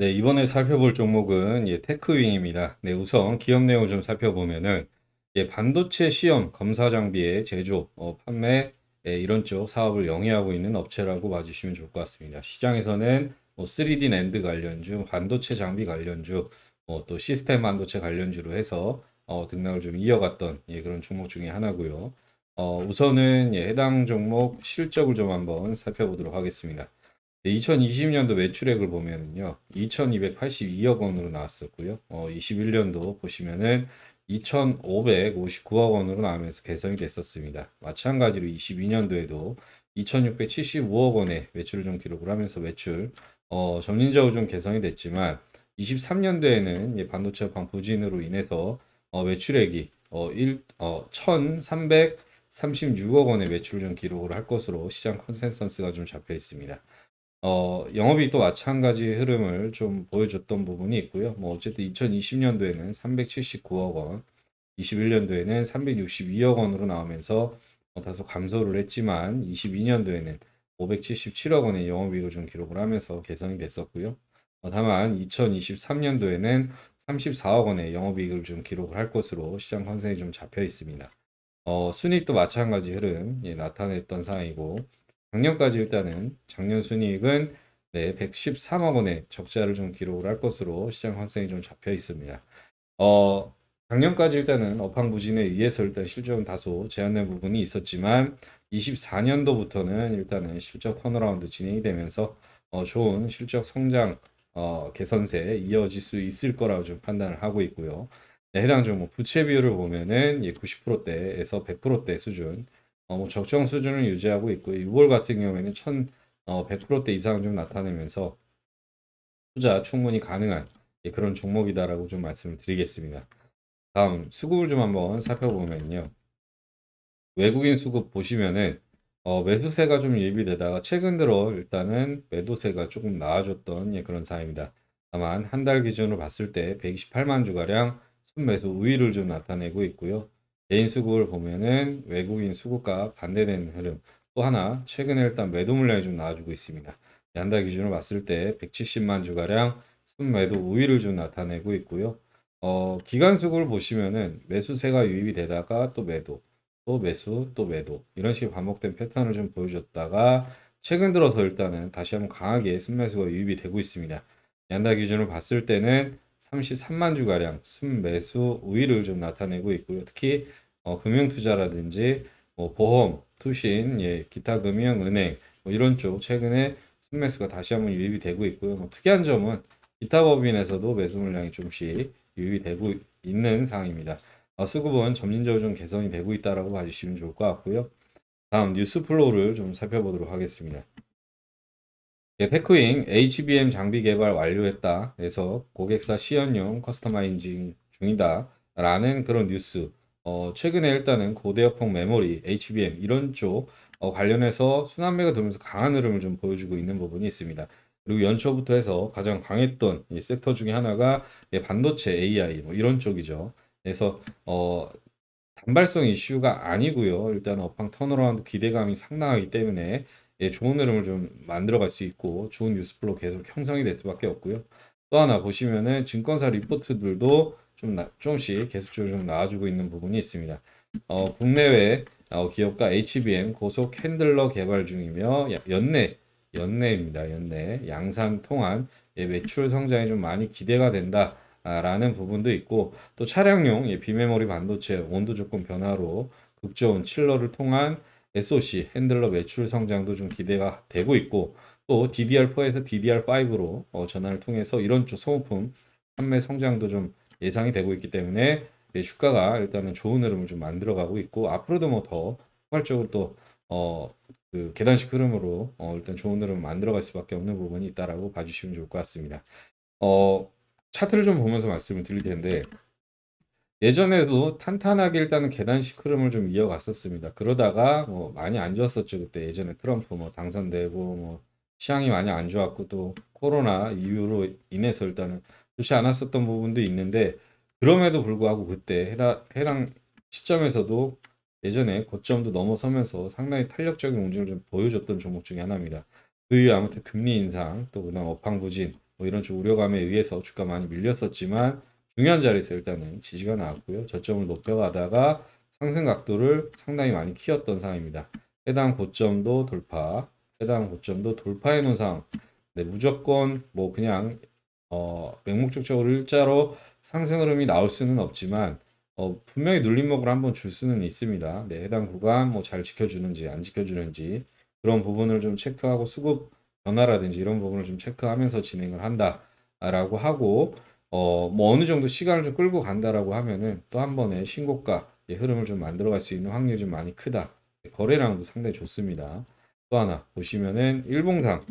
네, 이번에 살펴볼 종목은 예, 테크윙입니다. 네, 우선 기업 내용 좀 살펴보면은 예, 반도체 시험 검사 장비의 제조, 어, 판매 예, 이런 쪽 사업을 영위하고 있는 업체라고 봐주시면 좋을 것 같습니다. 시장에서는 뭐 3D 낸드 관련주, 반도체 장비 관련주, 뭐또 시스템 반도체 관련주로 해서 어, 등락을 좀 이어갔던 예, 그런 종목 중에 하나고요. 어, 우선은 예, 해당 종목 실적을 좀 한번 살펴보도록 하겠습니다. 2020년도 매출액을 보면은요, 2,282억 원으로 나왔었고요. 어, 21년도 보시면은 2,559억 원으로 나오면서 개선이 됐었습니다. 마찬가지로 22년도에도 2,675억 원의 매출을 좀 기록을 하면서 매출 어, 점진적으로 좀 개선이 됐지만 23년도에는 예, 반도체 업황 부진으로 인해서 어, 매출액이 어, 1, 어, 1,336억 원의 매출을 좀 기록을 할 것으로 시장 컨센서스가 좀 잡혀 있습니다. 어, 영업이 또 마찬가지 흐름을 좀 보여줬던 부분이 있고요. 뭐 어쨌든 2020년도에는 379억 원, 21년도에는 362억 원으로 나오면서 어, 다소 감소를 했지만 22년도에는 577억 원의 영업이익을 좀 기록을 하면서 개선이 됐었고요. 어, 다만 2023년도에는 34억 원의 영업이익을 좀 기록을 할 것으로 시장 컨센이 좀 잡혀 있습니다. 어, 순이익도 마찬가지 흐름 예, 나타냈던 상황이고 작년까지 일단은 작년 순이익은 네, 113억 원의 적자를 좀 기록을 할 것으로 시장 환상이 좀 잡혀 있습니다. 어, 작년까지 일단은 업황 부진에 의해서 일단 실적은 다소 제한된 부분이 있었지만 24년도부터는 일단은 실적 turnaround 진행이 되면서 어, 좋은 실적 성장 어, 개선세에 이어질 수 있을 거라고 좀 판단을 하고 있고요. 네, 해당 종목 부채 비율을 보면은 90%대에서 100%대 수준 어, 뭐 적정 수준을 유지하고 있고 6월 같은 경우에는 1 100%대 이상을 좀 나타내면서 투자 충분히 가능한 예, 그런 종목이다라고 좀 말씀을 드리겠습니다. 다음 수급을 좀 한번 살펴보면요. 외국인 수급 보시면은 어, 매수세가 좀 예비되다가 최근 들어 일단은 매도세가 조금 나아졌던 예, 그런 사입니다. 다만 한 달 기준으로 봤을 때 128만 주가량 순매수 우위를 좀 나타내고 있고요. 개인 수급을 보면은 외국인 수급과 반대되는 흐름. 또 하나 최근에 일단 매도 물량이 좀 나와주고 있습니다. 한달 기준으로 봤을 때 170만 주가량 순매도 우위를 좀 나타내고 있고요. 어, 기간 수급을 보시면은 매수세가 유입이 되다가 또 매도, 또 매수, 또 매도 이런 식의 반복된 패턴을 좀 보여줬다가 최근 들어서 일단은 다시 한번 강하게 순매수가 유입이 되고 있습니다. 연달 기준으로 봤을 때는 33만 주가량 순매수 우위를 좀 나타내고 있고요. 특히 어, 금융투자라든지 뭐 보험, 투신, 예, 기타 금융, 은행 뭐 이런 쪽 최근에 순매수가 다시 한번 유입이 되고 있고요. 뭐 특이한 점은 기타 법인에서도 매수 물량이 조금씩 유입이 되고 있는 상황입니다. 어, 수급은 점진적으로 좀 개선이 되고 있다라고 봐주시면 좋을 것 같고요. 다음 news flow를 좀 살펴보도록 하겠습니다. 예, 테크윙 HBM 장비 개발 완료했다. 그래서 고객사 시연용 customizing 중이다. 라는 그런 뉴스. 어, 최근에 일단은 고대역폭 메모리, HBM 이런 쪽 어, 관련해서 순환매가 돌면서 강한 흐름을 좀 보여주고 있는 부분이 있습니다. 그리고 연초부터 해서 가장 강했던 이 섹터 중에 하나가 예, 반도체 AI 뭐 이런 쪽이죠. 그래서 어, 단발성 이슈가 아니고요. 일단 업황 turnaround 기대감이 상당하기 때문에 예, 좋은 흐름을 좀 만들어갈 수 있고 좋은 뉴스플로 계속 형성이 될 수밖에 없고요. 또 하나 보시면은 증권사 리포트들도 좀 나, 조금씩 계속적으로 좀 나와주고 있는 부분이 있습니다. 어, 국내외 어, 기업과 HBM 고속 핸들러 개발 중이며 연내 연내입니다. 연내 양산 통한 예, 매출 성장이 좀 많이 기대가 된다. 라는 부분도 있고 또 차량용 예, 비메모리 반도체 온도 조건 변화로 극저온 칠러를 통한 SoC 핸들러 매출 성장도 좀 기대가 되고 있고 또 DDR4에서 DDR5로 어, 전환을 통해서 이런 쪽 소모품 판매 성장도 좀 예상이 되고 있기 때문에 주가가 일단은 좋은 흐름을 좀 만들어가고 있고 앞으로도 뭐더 포괄적으로 또 어, 그 계단식 흐름으로 어, 일단 좋은 흐름을 만들어갈 수밖에 없는 부분이 있다라고 봐주시면 좋을 것 같습니다. 어, 차트를 좀 보면서 말씀을 드릴 텐데 예전에도 탄탄하게 일단은 계단식 흐름을 좀 이어갔었습니다. 그러다가 뭐 많이 안 좋았었죠. 그때 예전에 트럼프 뭐 당선되고 뭐 시향이 많이 안 좋았고 또 코로나 이후로 인해서 일단은 좋지 않았었던 부분도 있는데 그럼에도 불구하고 그때 해당, 해당 시점에서도 예전에 고점도 넘어서면서 상당히 탄력적인 움직임을 좀 보여줬던 종목 중에 하나입니다. 그 이후 아무튼 금리 인상 또 그다음 업황 부진 뭐 이런 좀 우려감에 의해서 주가 많이 밀렸었지만 중요한 자리에서 일단은 지지가 나왔고요. 저점을 높여가다가 상승 각도를 상당히 많이 키웠던 상황입니다. 해당 고점도 돌파, 해당 고점도 돌파해 놓은 상황. 네, 무조건 뭐 그냥 어, 맹목적으로 일자로 상승 흐름이 나올 수는 없지만 어, 분명히 눌림목을 한번 줄 수는 있습니다. 네, 해당 구간 뭐 잘 지켜주는지 안 지켜주는지 그런 부분을 좀 체크하고 수급 변화라든지 이런 부분을 좀 체크하면서 진행을 한다라고 하고 어, 뭐 어느 정도 시간을 좀 끌고 간다라고 하면은 또 한 번에 신고가 예, 흐름을 좀 만들어갈 수 있는 확률이 좀 많이 크다. 거래량도 상당히 좋습니다. 또 하나 보시면은 일봉상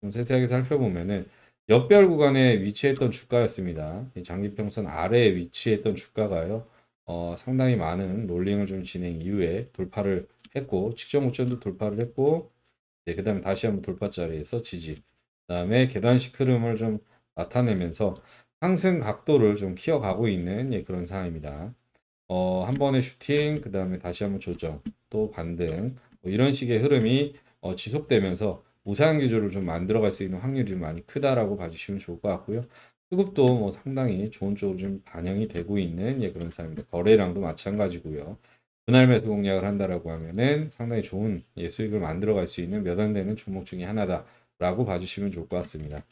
좀 세세하게 살펴보면은 옆별 구간에 위치했던 주가였습니다. 장기평선 아래에 위치했던 주가가요. 어, 상당히 많은 롤링을 좀 진행 이후에 돌파를 했고 직전 고점도 돌파를 했고 네, 그 다음에 다시 한번 돌파 자리에서 지지 그 다음에 계단식 흐름을 좀 나타내면서 상승 각도를 좀 키워가고 있는 예, 그런 상황입니다. 어, 한 번의 슈팅 그 다음에 다시 한번 조정 또 반등 뭐 이런 식의 흐름이 어, 지속되면서 우상 기조를 좀 만들어갈 수 있는 확률이 좀 많이 크다라고 봐주시면 좋을 것 같고요. 수급도 뭐 상당히 좋은 쪽으로 좀 반영이 되고 있는 예, 그런 상황입니다. 거래량도 마찬가지고요. 분할 매수 공략을 한다라고 하면은 상당히 좋은 예, 수익을 만들어갈 수 있는 몇 안 되는 종목 중에 하나다라고 봐주시면 좋을 것 같습니다.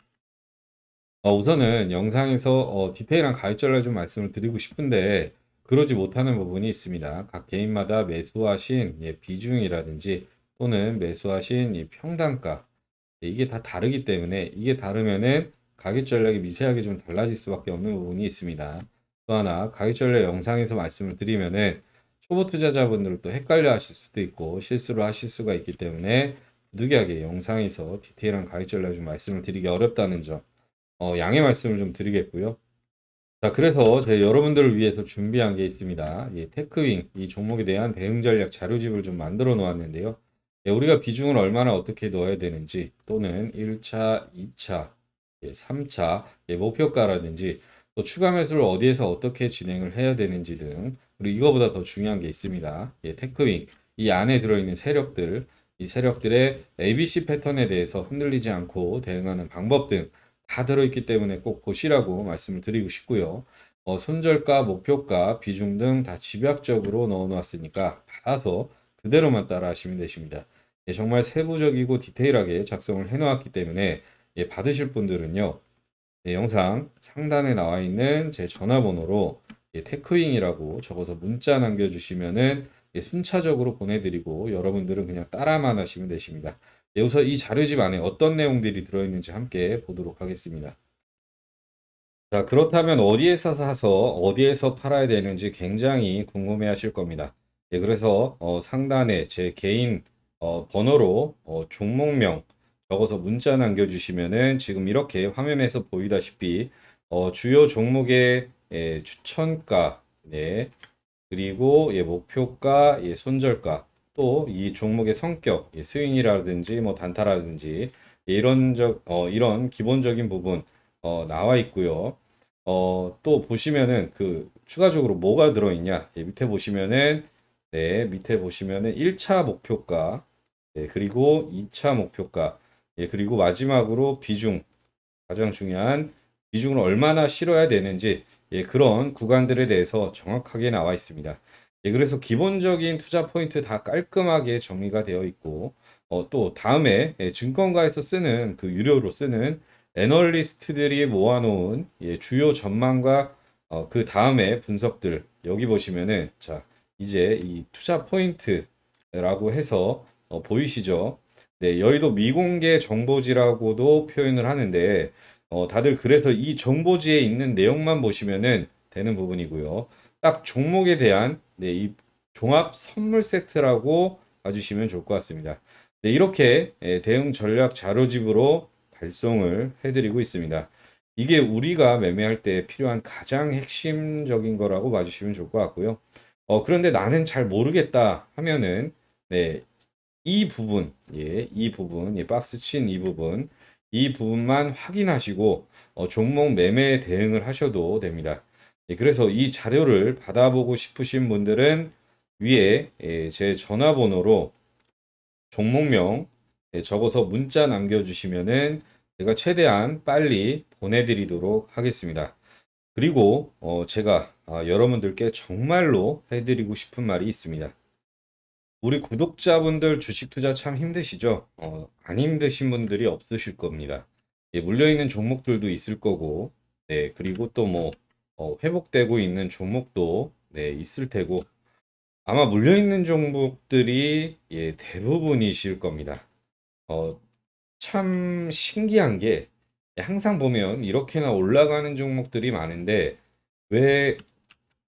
어, 우선은 영상에서 어, 디테일한 가입 전략 좀 말씀을 드리고 싶은데 그러지 못하는 부분이 있습니다. 각 개인마다 매수하신 예, 비중이라든지 또는 매수하신 이 평단가 예, 이게 다 다르기 때문에 이게 다르면은 가격 전략이 미세하게 좀 달라질 수밖에 없는 부분이 있습니다. 또 하나 가격 전략 영상에서 말씀을 드리면은 초보 투자자분들은 또 헷갈려 하실 수도 있고 실수를 하실 수가 있기 때문에 부득이하게 영상에서 디테일한 가격 전략 좀 말씀을 드리기 어렵다는 점 어, 양해 말씀을 좀 드리겠고요. 자, 그래서 저희 여러분들을 위해서 준비한 게 있습니다. 이 테크윙, 이 종목에 대한 대응 전략 자료집을 좀 만들어 놓았는데요. 예, 우리가 비중을 얼마나 어떻게 넣어야 되는지, 또는 1차, 2차, 예, 3차, 예, 목표가라든지, 또 추가 매수를 어디에서 어떻게 진행을 해야 되는지 등, 그리고 이거보다 더 중요한 게 있습니다. 예, 테크윙, 이 안에 들어있는 세력들, 이 세력들의 ABC 패턴에 대해서 흔들리지 않고 대응하는 방법 등, 다 들어있기 때문에 꼭 보시라고 말씀을 드리고 싶고요. 어, 손절가, 목표가, 비중 등 다 집약적으로 넣어 놓았으니까 받아서 그대로만 따라 하시면 되십니다. 예, 정말 세부적이고 디테일하게 작성을 해 놓았기 때문에 예, 받으실 분들은요. 예, 영상 상단에 나와 있는 제 전화번호로 예, 테크윙이라고 적어서 문자 남겨주시면은 예, 순차적으로 보내드리고 여러분들은 그냥 따라만 하시면 되십니다. 예, 우선 이 자료집 안에 어떤 내용들이 들어있는지 함께 보도록 하겠습니다. 자, 그렇다면 어디에서 사서 어디에서 팔아야 되는지 굉장히 궁금해 하실 겁니다. 예, 그래서 어, 상단에 제 개인 어, 번호로 어, 종목명 적어서 문자 남겨주시면은 지금 이렇게 화면에서 보이다시피 어, 주요 종목의 예, 추천가, 네, 그리고 예, 목표가, 예, 손절가, 또 이 종목의 성격, 스윙이라든지 뭐 단타라든지 이런 적, 어, 이런 기본적인 부분 어, 나와 있고요. 어, 또 보시면은 그 추가적으로 뭐가 들어있냐? 예, 밑에 보시면은 네, 밑에 보시면은 1차 목표가 예, 그리고 2차 목표가 예, 그리고 마지막으로 비중 가장 중요한 비중을 얼마나 실어야 되는지 예, 그런 구간들에 대해서 정확하게 나와 있습니다. 예, 그래서 기본적인 투자 포인트 다 깔끔하게 정리가 되어 있고 어, 또 다음에 예, 증권가에서 쓰는 그 유료로 쓰는 애널리스트들이 모아놓은 예, 주요 전망과 어, 그 다음에 분석들 여기 보시면은 자 이제 이 투자 포인트라고 해서 어, 보이시죠? 네, 여의도 미공개 정보지라고도 표현을 하는데 어, 다들 그래서 이 정보지에 있는 내용만 보시면은 되는 부분이고요. 딱 종목에 대한 네, 이 종합 선물 세트라고 봐주시면 좋을 것 같습니다. 네, 이렇게 예, 대응 전략 자료집으로 발송을 해드리고 있습니다. 이게 우리가 매매할 때 필요한 가장 핵심적인 거라고 봐주시면 좋을 것 같고요. 어, 그런데 나는 잘 모르겠다 하면은, 네, 이 부분, 예, 이 부분, 예, 박스 친 이 부분, 이 부분만 확인하시고, 어, 종목 매매 대응을 하셔도 됩니다. 예, 그래서 이 자료를 받아보고 싶으신 분들은 위에 예, 제 전화번호로 종목명 예, 적어서 문자 남겨주시면은 제가 최대한 빨리 보내드리도록 하겠습니다. 그리고 어, 제가 아, 여러분들께 정말로 해드리고 싶은 말이 있습니다. 우리 구독자분들 주식 투자 참 힘드시죠? 어, 안 힘드신 분들이 없으실 겁니다. 예, 물려있는 종목들도 있을 거고, 네, 그리고 또 뭐 어, 회복되고 있는 종목도 네, 있을 테고, 아마 물려있는 종목들이 예, 대부분이실 겁니다. 어, 참 신기한 게 항상 보면 이렇게나 올라가는 종목들이 많은데 왜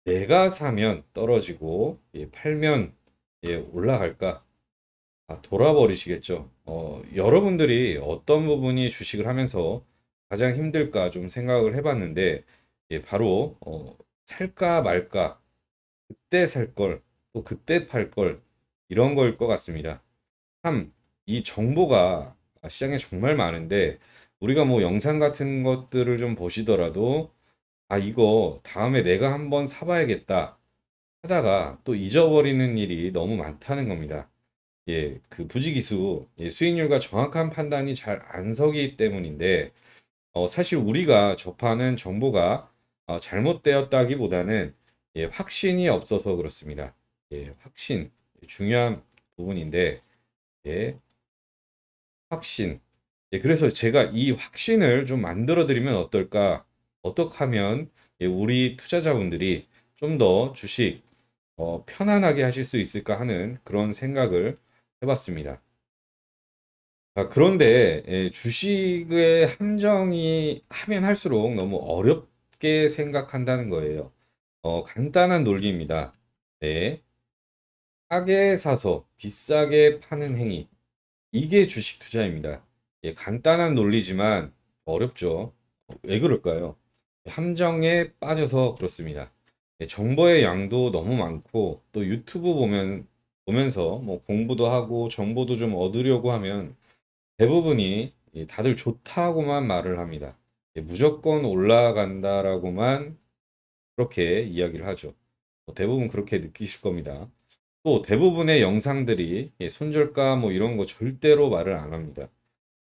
내가 사면 떨어지고 예, 팔면 예, 올라갈까? 아, 돌아버리시겠죠. 어, 여러분들이 어떤 부분이 주식을 하면서 가장 힘들까 좀 생각을 해봤는데, 예, 바로 어, 살까 말까, 그때 살 걸, 또 그때 팔 걸, 이런 거일 것 같습니다. 참, 이 정보가 시장에 정말 많은데, 우리가 뭐 영상 같은 것들을 좀 보시더라도, 아, 이거 다음에 내가 한번 사봐야겠다. 하다가 또 잊어버리는 일이 너무 많다는 겁니다. 예, 그 부지기수, 예, 수익률과 정확한 판단이 잘 안 서기 때문인데, 어, 사실 우리가 접하는 정보가 어, 잘못되었다기보다는 예, 확신이 없어서 그렇습니다. 예, 확신 중요한 부분인데, 예, 확신. 예, 그래서 제가 이 확신을 좀 만들어 드리면 어떨까? 어떻게 하면 예, 우리 투자자분들이 좀 더 주식 어, 편안하게 하실 수 있을까 하는 그런 생각을 해봤습니다. 아, 그런데 예, 주식의 함정이 하면 할수록 너무 어렵 게 생각한다는 거예요. 어, 간단한 논리입니다. 네. 싸게 사서 비싸게 파는 행위. 이게 주식 투자입니다. 예, 간단한 논리지만 어렵죠. 왜 그럴까요? 함정에 빠져서 그렇습니다. 예, 정보의 양도 너무 많고 또 유튜브 보면 보면서 뭐 공부도 하고 정보도 좀 얻으려고 하면 대부분이 다들 좋다고만 말을 합니다. 예, 무조건 올라간다라고만 그렇게 이야기를 하죠. 뭐 대부분 그렇게 느끼실 겁니다. 또 대부분의 영상들이 예, 손절가 뭐 이런 거 절대로 말을 안 합니다.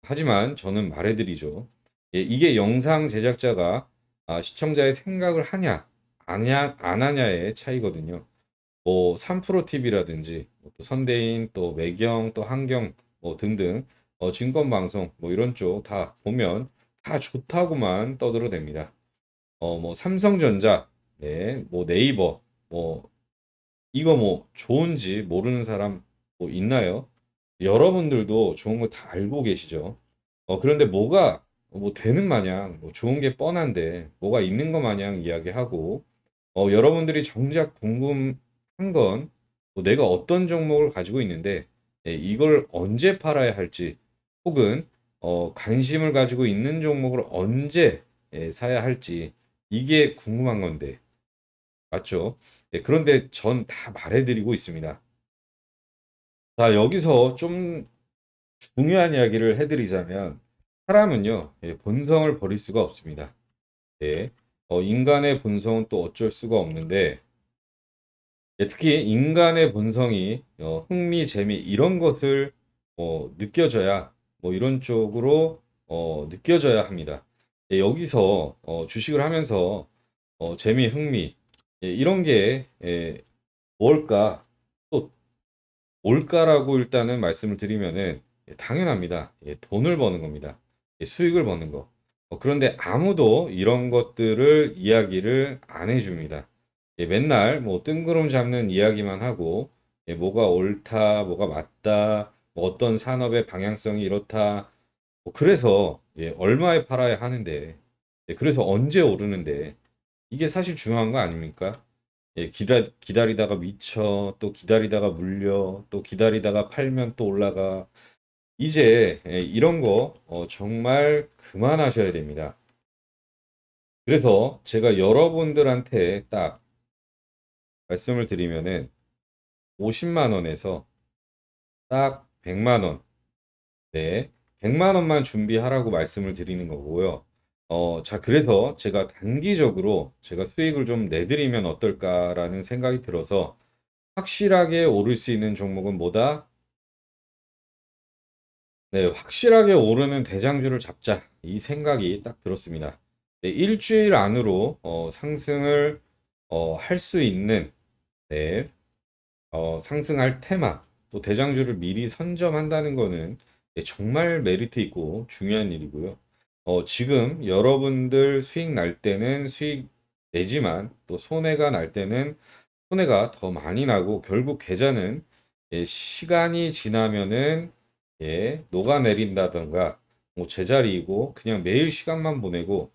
하지만 저는 말해드리죠. 이게 영상 제작자가 아, 시청자의 생각을 하냐 아냐, 안 하냐의 차이거든요. 뭐 3프로 TV라든지 뭐또 선대인 또 매경 또 한경 뭐 등등 어, 증권 방송 뭐 이런 쪽 다 보면 다 좋다고만 떠들어댑니다. 어 뭐 삼성전자 네, 뭐 네이버 뭐 이거 뭐 좋은지 모르는 사람 뭐 있나요? 여러분들도 좋은 거 다 알고 계시죠? 어 그런데 뭐가 뭐 되는 마냥 뭐 좋은 게 뻔한데 뭐가 있는 거 마냥 이야기하고 어, 여러분들이 정작 궁금한 건 뭐 내가 어떤 종목을 가지고 있는데 예, 이걸 언제 팔아야 할지 혹은 어, 관심을 가지고 있는 종목을 언제 예, 사야 할지 이게 궁금한 건데 맞죠? 예, 그런데 전 다 말해드리고 있습니다. 자 여기서 좀 중요한 이야기를 해드리자면 사람은요 예, 본성을 버릴 수가 없습니다. 예, 어, 인간의 본성은 또 어쩔 수가 없는데 예, 특히 인간의 본성이 어, 흥미, 재미 이런 것을 어, 느껴져야 뭐 이런 쪽으로 어, 느껴져야 합니다. 예, 여기서 어, 주식을 하면서 어, 재미, 흥미 예, 이런 게 예, 뭘까 또 올까라고 일단은 말씀을 드리면은 예, 당연합니다. 예, 돈을 버는 겁니다. 예, 수익을 버는 거. 어, 그런데 아무도 이런 것들을 이야기를 안 해줍니다. 예, 맨날 뭐 뜬구름 잡는 이야기만 하고 예, 뭐가 옳다, 뭐가 맞다, 뭐 어떤 산업의 방향성이 이렇다. 뭐 그래서 예, 얼마에 팔아야 하는데, 예, 그래서 언제 오르는데 이게 사실 중요한 거 아닙니까? 예, 기다, 기다리다가 미쳐, 또 기다리다가 물려, 또 기다리다가 팔면 또 올라가. 이제 예, 이런 거 어, 정말 그만하셔야 됩니다. 그래서 제가 여러분들한테 딱 말씀을 드리면은 50만 원에서 딱 100만 원. 네. 100만 원만 준비하라고 말씀을 드리는 거고요. 어, 자, 그래서 제가 단기적으로 제가 수익을 좀 내드리면 어떨까라는 생각이 들어서 확실하게 오를 수 있는 종목은 뭐다? 네, 확실하게 오르는 대장주를 잡자. 이 생각이 딱 들었습니다. 네, 일주일 안으로 어, 상승을 어, 할 수 있는 네, 어, 상승할 테마 또 대장주를 미리 선점한다는 거는 예, 정말 메리트 있고 중요한 일이고요. 어, 지금 여러분들 수익 날 때는 수익 내지만 또 손해가 날 때는 손해가 더 많이 나고 결국 계좌는 예, 시간이 지나면은 예, 녹아내린다던가 뭐 제자리이고 그냥 매일 시간만 보내고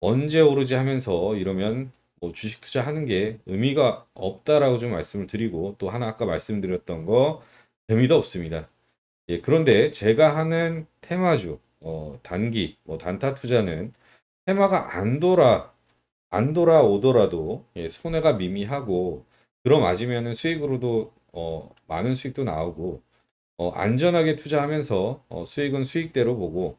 언제 오르지 하면서 이러면 뭐 주식 투자하는 게 의미가 없다라고 좀 말씀을 드리고 또 하나 아까 말씀드렸던 거 재미도 없습니다. 예, 그런데 제가 하는 테마주 어, 단기 뭐 단타 투자는 테마가 안 돌아 안 돌아오더라도 예, 손해가 미미하고 들어맞으면 수익으로도 어, 많은 수익도 나오고 어, 안전하게 투자하면서 어, 수익은 수익대로 보고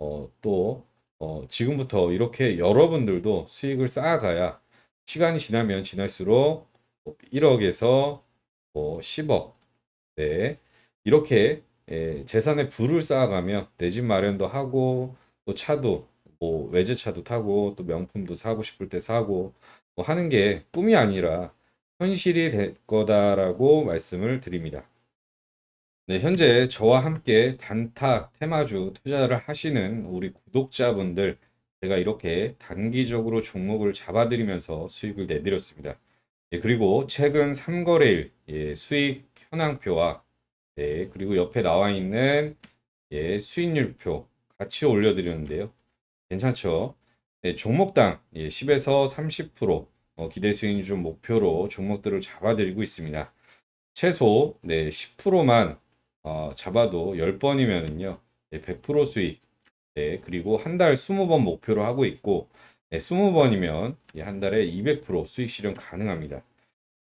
어, 또 어, 지금부터 이렇게 여러분들도 수익을 쌓아가야 시간이 지나면 지날수록 1억에서 뭐 10억 네, 이렇게 예, 재산의 부를 쌓아가며 내 집 마련도 하고 또 차도 뭐 외제차도 타고 또 명품도 사고 싶을 때 사고 뭐 하는 게 꿈이 아니라 현실이 될 거다라고 말씀을 드립니다. 네, 현재 저와 함께 단타 테마주 투자를 하시는 우리 구독자분들 제가 이렇게 단기적으로 종목을 잡아드리면서 수익을 내드렸습니다. 예, 그리고 최근 3거래일 예, 수익 현황표와 예, 그리고 옆에 나와 있는 예, 수익률표 같이 올려드렸는데요. 괜찮죠? 네, 종목당 예, 10에서 30% 어, 기대 수익률 좀 목표로 종목들을 잡아드리고 있습니다. 최소 네, 10%만 어, 잡아도 10번이면은요. 네, 100% 수익. 네, 그리고 한 달 20번 목표로 하고 있고 네, 20번이면 예, 한 달에 200% 수익 실현 가능합니다.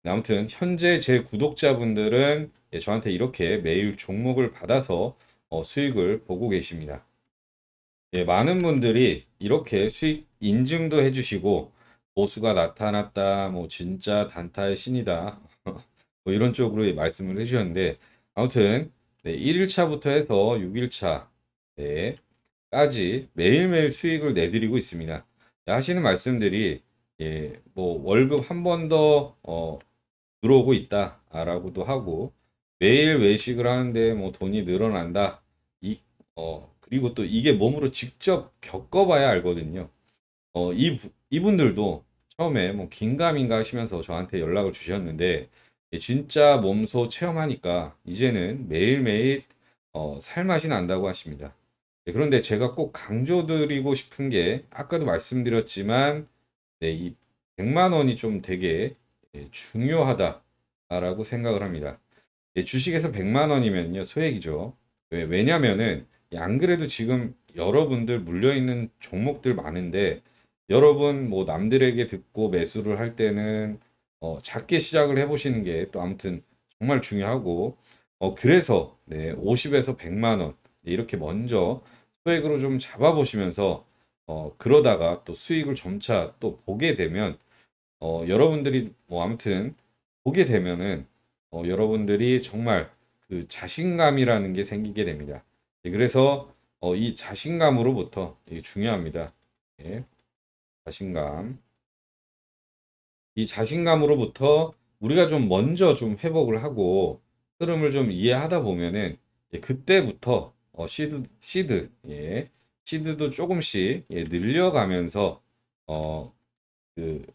네, 아무튼 현재 제 구독자분들은 예, 저한테 이렇게 매일 종목을 받아서 어, 수익을 보고 계십니다. 예, 많은 분들이 이렇게 수익 인증도 해주시고 보수가 나타났다, 뭐 진짜 단타의 신이다, 뭐 이런 쪽으로 말씀을 해주셨는데 아무튼 네, 1일차부터 해서 6일차 네, 까지 매일매일 수익을 내드리고 있습니다. 하시는 말씀들이 예, 뭐 월급 한 번 더 어, 들어오고 있다라고도 하고 매일 외식을 하는데 뭐 돈이 늘어난다. 이, 어, 그리고 또 이게 몸으로 직접 겪어봐야 알거든요. 어, 이, 이분들도 처음에 뭐 긴가민가 하시면서 저한테 연락을 주셨는데 진짜 몸소 체험하니까 이제는 매일매일 어, 살맛이 난다고 하십니다. 네, 그런데 제가 꼭 강조드리고 싶은 게 아까도 말씀드렸지만 네, 이 100만 원이 좀 되게 예, 중요하다라고 생각을 합니다. 예, 주식에서 100만 원이면요 소액이죠. 왜? 왜냐면은 안 그래도 지금 여러분들 물려 있는 종목들 많은데 여러분 뭐 남들에게 듣고 매수를 할 때는 어, 작게 시작을 해보시는 게 또 아무튼 정말 중요하고 어, 그래서 네, 50에서 100만 원 네, 이렇게 먼저 소액으로 좀 잡아보시면서 어, 그러다가 또 수익을 점차 또 보게 되면 어, 여러분들이 뭐 아무튼 보게 되면은 어, 여러분들이 정말 그 자신감이라는 게 생기게 됩니다. 예, 그래서 어, 이 자신감으로부터 이게 중요합니다. 예, 자신감. 이 자신감으로부터 우리가 좀 먼저 좀 회복을 하고 흐름을 좀 이해하다 보면은 예, 그때부터 어, 시드 시드 예, 시드도 조금씩 예, 늘려가면서 어, 그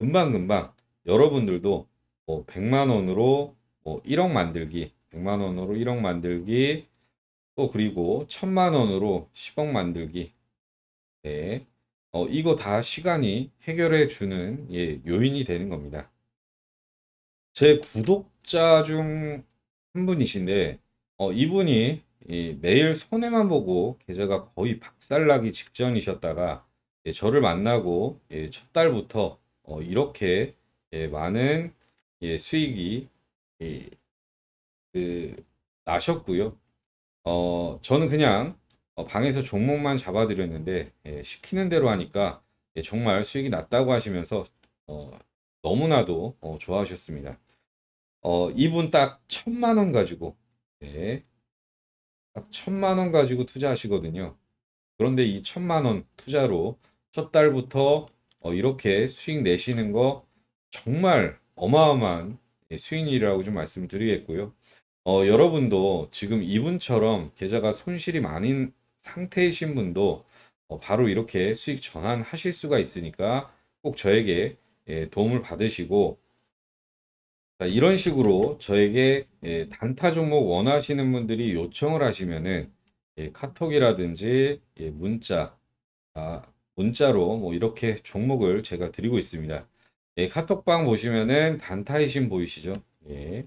금방금방 여러분들도 뭐 100만 원으로 뭐 1억 만들기, 100만 원으로 1억 만들기, 또 그리고 1000만 원으로 10억 만들기. 네. 어, 이거 다 시간이 해결해 주는 예, 요인이 되는 겁니다. 제 구독자 중 한 분이신데 어, 이분이 이, 매일 손해만 보고 계좌가 거의 박살나기 직전이셨다가 예, 저를 만나고 예, 첫 달부터 어, 이렇게 예, 많은 예, 수익이 예, 그, 나셨고요. 어, 저는 그냥 어, 방에서 종목만 잡아드렸는데 예, 시키는 대로 하니까 예, 정말 수익이 났다고 하시면서 어, 너무나도 어, 좋아하셨습니다. 어, 이분 딱 천만 원 가지고 예, 딱 천만 원 가지고 투자하시거든요. 그런데 이 천만 원 투자로 첫 달부터 어, 이렇게 수익 내시는 거 정말 어마어마한 예, 수익률이라고 좀 말씀을 드리겠고요. 어, 여러분도 지금 이분처럼 계좌가 손실이 많은 상태이신 분도 어, 바로 이렇게 수익 전환하실 수가 있으니까 꼭 저에게 예, 도움을 받으시고 자, 이런 식으로 저에게 예, 단타 종목 원하시는 분들이 요청을 하시면은 예, 카톡이라든지 예, 문자, 아, 문자로 뭐 이렇게 종목을 제가 드리고 있습니다. 예, 카톡방 보시면은 단타이신 보이시죠? 예.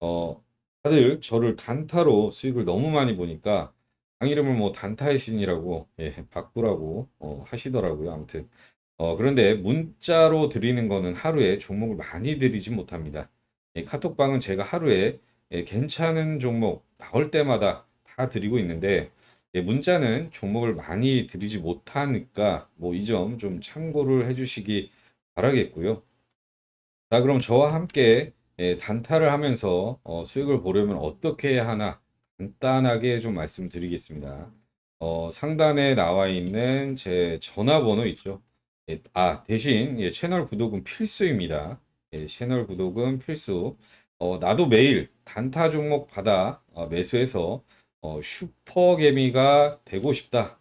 어, 다들 저를 단타로 수익을 너무 많이 보니까 당 이름을 뭐 단타의 신이라고 예, 바꾸라고 어, 하시더라고요. 아무튼 어, 그런데 문자로 드리는 거는 하루에 종목을 많이 드리지 못합니다. 예, 카톡방은 제가 하루에 예, 괜찮은 종목 나올 때마다 다 드리고 있는데 예, 문자는 종목을 많이 드리지 못하니까 뭐 이 점 좀 참고를 해주시기 바라겠고요. 자, 그럼 저와 함께 예, 단타를 하면서 어, 수익을 보려면 어떻게 해야 하나 간단하게 좀 말씀드리겠습니다. 어, 상단에 나와 있는 제 전화번호 있죠. 예, 아, 대신 예, 채널 구독은 필수입니다. 예, 채널 구독은 필수. 어, 나도 매일 단타 종목 받아 어, 매수해서 어, 슈퍼개미가 되고 싶다.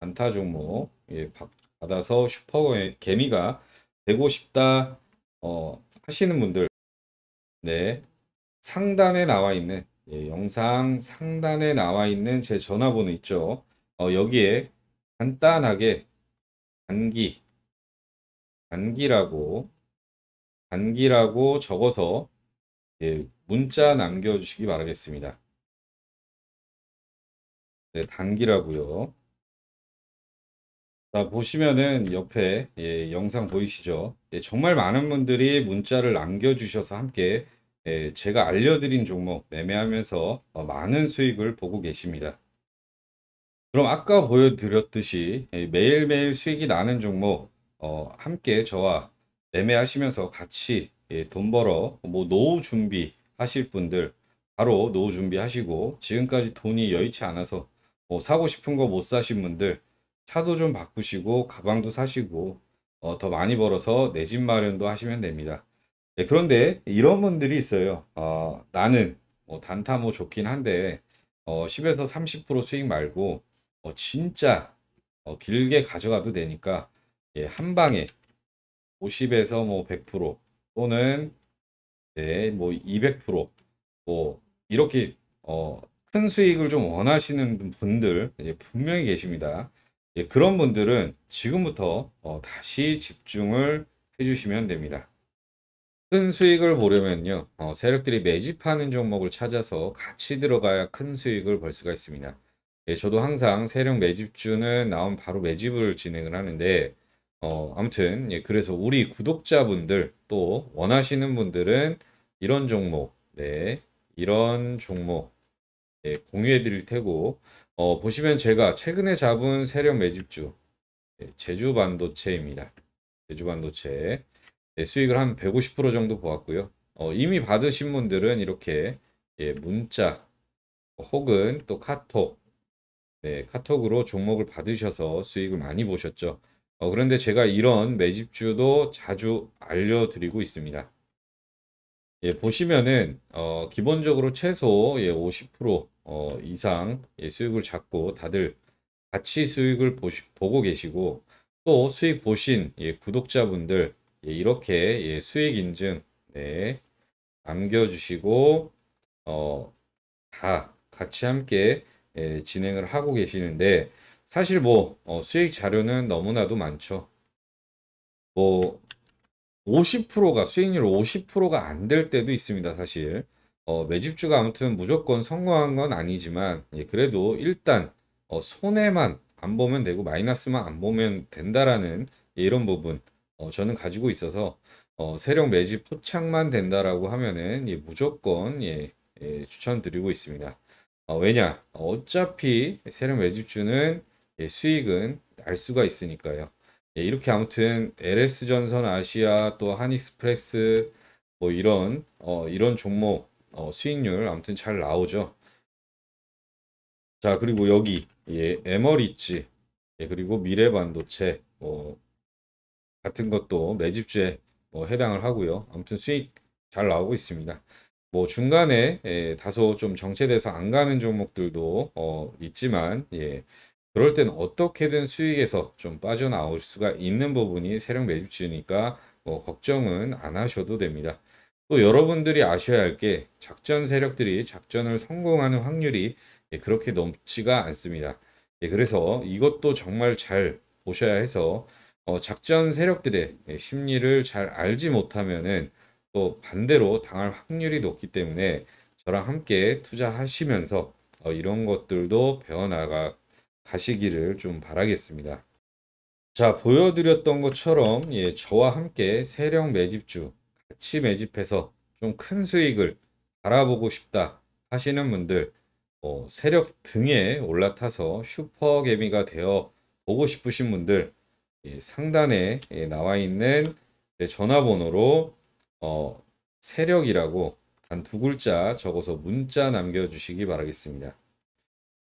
단타 종목 예, 받아서 슈퍼개미가 되고 싶다 어, 하시는 분들 네 상단에 나와 있는 예, 영상 상단에 나와 있는 제 전화번호 있죠. 어, 여기에 간단하게 단기 단기라고 단기라고 적어서 예, 문자 남겨주시기 바라겠습니다. 네, 단기라고요. 자, 보시면은 옆에 예, 영상 보이시죠? 예, 정말 많은 분들이 문자를 남겨주셔서 함께 예, 제가 알려드린 종목 매매하면서 어, 많은 수익을 보고 계십니다. 그럼 아까 보여드렸듯이 예, 매일매일 수익이 나는 종목 어, 함께 저와 매매하시면서 같이 예, 돈 벌어 뭐 노후 준비 하실 분들 바로 노후 준비하시고 지금까지 돈이 여의치 않아서 뭐 사고 싶은 거 못 사신 분들 차도 좀 바꾸시고 가방도 사시고 어, 더 많이 벌어서 내 집 마련도 하시면 됩니다. 네, 그런데 이런 분들이 있어요. 어, 나는 뭐 단타 뭐 좋긴 한데 어, 10에서 30% 수익 말고 어, 진짜 어, 길게 가져가도 되니까 예, 한 방에 50에서 뭐 100% 또는 네, 뭐 200%뭐 이렇게 어, 큰 수익을 좀 원하시는 분들 예, 분명히 계십니다. 예, 그런 분들은 지금부터 어, 다시 집중을 해주시면 됩니다. 큰 수익을 보려면요, 어, 세력들이 매집하는 종목을 찾아서 같이 들어가야 큰 수익을 벌 수가 있습니다. 예, 저도 항상 세력 매집주는 나온 바로 매집을 진행을 하는데, 어, 아무튼, 예, 그래서 우리 구독자분들 또 원하시는 분들은 이런 종목, 네, 이런 종목, 예, 공유해 드릴 테고, 어, 보시면 제가 최근에 잡은 세력 매집주, 예, 제주 반도체입니다. 제주 반도체. 예, 수익을 한 150% 정도 보았고요. 어, 이미 받으신 분들은 이렇게 예, 문자 혹은 또 카톡, 네, 카톡으로 종목을 받으셔서 수익을 많이 보셨죠. 어, 그런데 제가 이런 매집주도 자주 알려드리고 있습니다. 예, 보시면은 어, 기본적으로 최소 예, 50% 어, 이상 예, 수익을 잡고 다들 같이 수익을 보시, 보고 계시고 또 수익 보신 예, 구독자분들 예, 이렇게 예, 수익 인증 네, 남겨주시고 어, 다 같이 함께 예, 진행을 하고 계시는데 사실 뭐 어, 수익 자료는 너무나도 많죠. 뭐 50%가 수익률 50%가 안 될 때도 있습니다, 사실. 어, 매집주가 아무튼 무조건 성공한 건 아니지만 예, 그래도 일단 어, 손해만 안 보면 되고 마이너스만 안 보면 된다라는 예, 이런 부분 어, 저는 가지고 있어서 어, 세력 매집 포착만 된다라고 하면은 예, 무조건 예, 예, 추천드리고 있습니다. 어, 왜냐? 어차피 세력 매집주는 예, 수익은 날 수가 있으니까요. 예, 이렇게 아무튼 LS전선 아시아 또 한익스프레스 뭐 이런 어, 이런 종목 어, 수익률 아무튼 잘 나오죠. 자 그리고 여기 예, 에머리츠 예, 그리고 미래 반도체 뭐 같은 것도 매집주에 뭐 해당을 하고요. 아무튼 수익 잘 나오고 있습니다. 뭐 중간에 예, 다소 좀 정체돼서 안 가는 종목들도 어, 있지만 예, 그럴 땐 어떻게든 수익에서 좀 빠져나올 수가 있는 부분이 세력 매집주니까 뭐 걱정은 안 하셔도 됩니다. 또 여러분들이 아셔야 할 게 작전 세력들이 작전을 성공하는 확률이 예, 그렇게 높지가 않습니다. 예, 그래서 이것도 정말 잘 보셔야 해서 어, 작전 세력들의 예, 심리를 잘 알지 못하면은 또 반대로 당할 확률이 높기 때문에 저랑 함께 투자하시면서 어, 이런 것들도 배워나가 가시기를 좀 바라겠습니다. 자, 보여드렸던 것처럼 예, 저와 함께 세력 매집주 같이 매집해서 좀 큰 수익을 바라보고 싶다 하시는 분들 어, 세력 등에 올라타서 슈퍼개미가 되어 보고 싶으신 분들 예, 상단에 예, 나와 있는 제 전화번호로 어, 세력이라고 단 두 글자 적어서 문자 남겨주시기 바라겠습니다.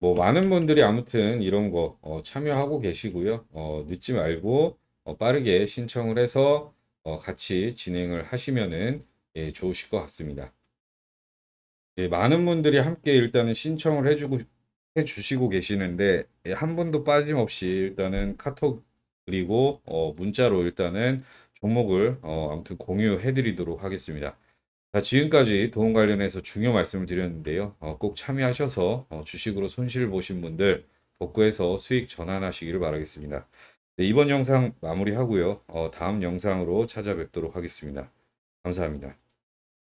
뭐 많은 분들이 아무튼 이런 거 어, 참여하고 계시고요. 어, 늦지 말고 어, 빠르게 신청을 해서 어, 같이 진행을 하시면은 예, 좋으실 것 같습니다. 예, 많은 분들이 함께 일단은 신청을 해주고 해주시고 계시는데 예, 한 분도 빠짐없이 일단은 카톡 그리고 어, 문자로 일단은 종목을 어, 아무튼 공유해드리도록 하겠습니다. 자, 지금까지 도움 관련해서 중요 말씀을 드렸는데요. 어, 꼭 참여하셔서 어, 주식으로 손실 보신 분들 복구해서 수익 전환하시기를 바라겠습니다. 네, 이번 영상 마무리하고요. 어, 다음 영상으로 찾아뵙도록 하겠습니다. 감사합니다.